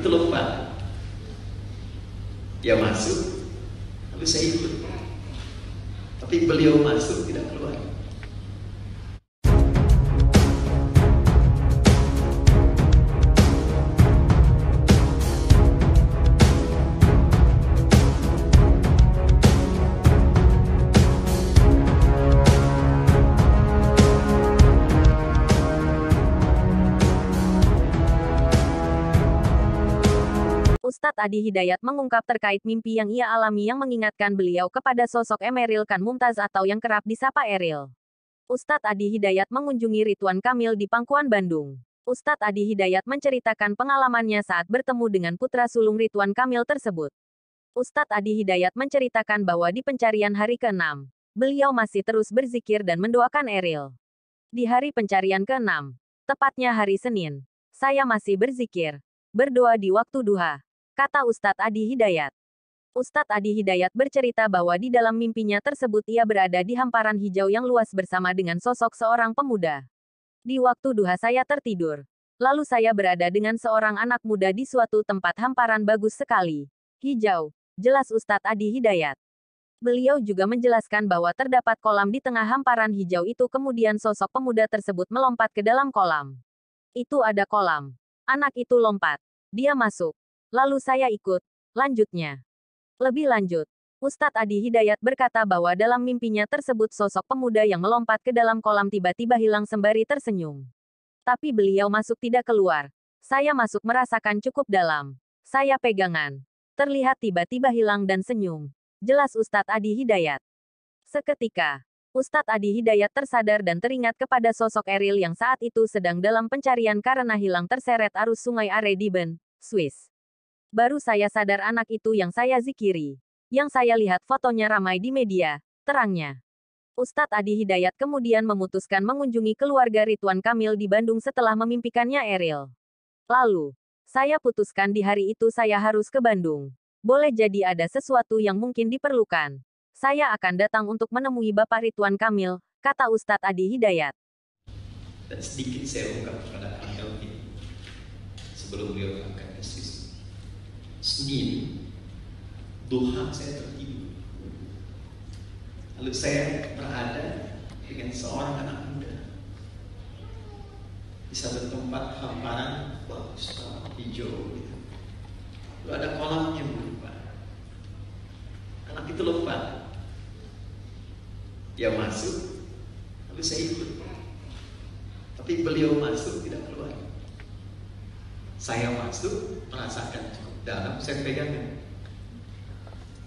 itu lompat. Dia masuk, lalu saya ikut. Tapi beliau masuk tidak keluar. Adi Hidayat mengungkap terkait mimpi yang ia alami yang mengingatkan beliau kepada sosok Emeril Kan Mumtaz atau yang kerap disapa Eril. Ustadz Adi Hidayat mengunjungi Ridwan Kamil di Pangkuan Bandung. Ustadz Adi Hidayat menceritakan pengalamannya saat bertemu dengan putra sulung Ridwan Kamil tersebut. Ustadz Adi Hidayat menceritakan bahwa di pencarian hari ke-6, beliau masih terus berzikir dan mendoakan Eril. Di hari pencarian ke-6, tepatnya hari Senin, saya masih berzikir, berdoa di waktu duha, kata Ustadz Adi Hidayat. Ustadz Adi Hidayat bercerita bahwa di dalam mimpinya tersebut ia berada di hamparan hijau yang luas bersama dengan sosok seorang pemuda. Di waktu duha saya tertidur. Lalu saya berada dengan seorang anak muda di suatu tempat hamparan bagus sekali. Hijau. Jelas Ustadz Adi Hidayat. Beliau juga menjelaskan bahwa terdapat kolam di tengah hamparan hijau itu kemudian sosok pemuda tersebut melompat ke dalam kolam. Itu ada kolam. Anak itu lompat. Dia masuk. Lalu saya ikut. Lanjutnya. Lebih lanjut, Ustadz Adi Hidayat berkata bahwa dalam mimpinya tersebut sosok pemuda yang melompat ke dalam kolam tiba-tiba hilang sembari tersenyum. Tapi beliau masuk tidak keluar. Saya masuk merasakan cukup dalam. Saya pegangan. Terlihat tiba-tiba hilang dan senyum. Jelas Ustadz Adi Hidayat. Seketika, Ustadz Adi Hidayat tersadar dan teringat kepada sosok Eril yang saat itu sedang dalam pencarian karena hilang terseret arus sungai Are di Ben, Swiss. Baru saya sadar anak itu yang saya zikiri. Yang saya lihat fotonya ramai di media, terangnya. Ustadz Adi Hidayat kemudian memutuskan mengunjungi keluarga Ridwan Kamil di Bandung setelah memimpikannya Eril. Lalu, saya putuskan di hari itu saya harus ke Bandung. Boleh jadi ada sesuatu yang mungkin diperlukan. Saya akan datang untuk menemui Bapak Ridwan Kamil, kata Ustadz Adi Hidayat. Dan sedikit saya ungkap kepada ini sebelum beliau berangkat Senin, duha saya tertidur. Lalu saya berada dengan seorang anak muda di satu tempat hamparan bagus, hijau gitu. Lalu ada kolamnya berupa. Anak itu lompat. Dia masuk, lalu saya ikut. Tapi beliau masuk tidak keluar. Saya masuk, merasakan cukup dalam, saya pegang.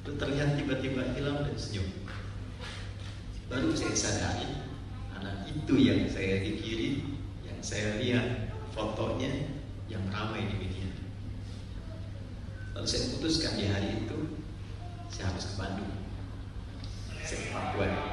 Lalu terlihat tiba-tiba hilang dan senyum. Baru saya sadari, anak itu yang saya pikiri, yang saya lihat fotonya, yang ramai di media. Lalu saya putuskan di hari itu, saya harus ke Bandung. Saya ke Papua.